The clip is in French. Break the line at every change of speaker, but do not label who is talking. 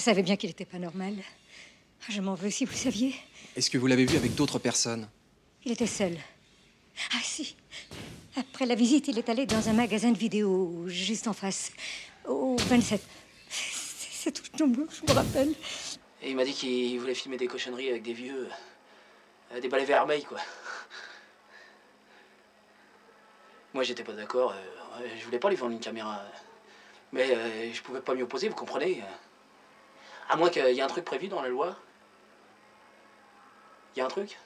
Je savais bien qu'il n'était pas normal. Je m'en veux si vous saviez.
Est-ce que vous l'avez vu avec d'autres personnes?
Il était seul. Ah si. Après la visite, il est allé dans un magasin de vidéos juste en face, au 27. C'est tout je me rappelle.
Et il m'a dit qu'il voulait filmer des cochonneries avec des vieux. euh, des balais vermeils, quoi. Moi, j'étais pas d'accord. euh, je voulais pas lui vendre une caméra. Mais euh, je pouvais pas m'y opposer, vous comprenez À moins qu'il y ait un truc prévu dans la loi. Il y a un truc?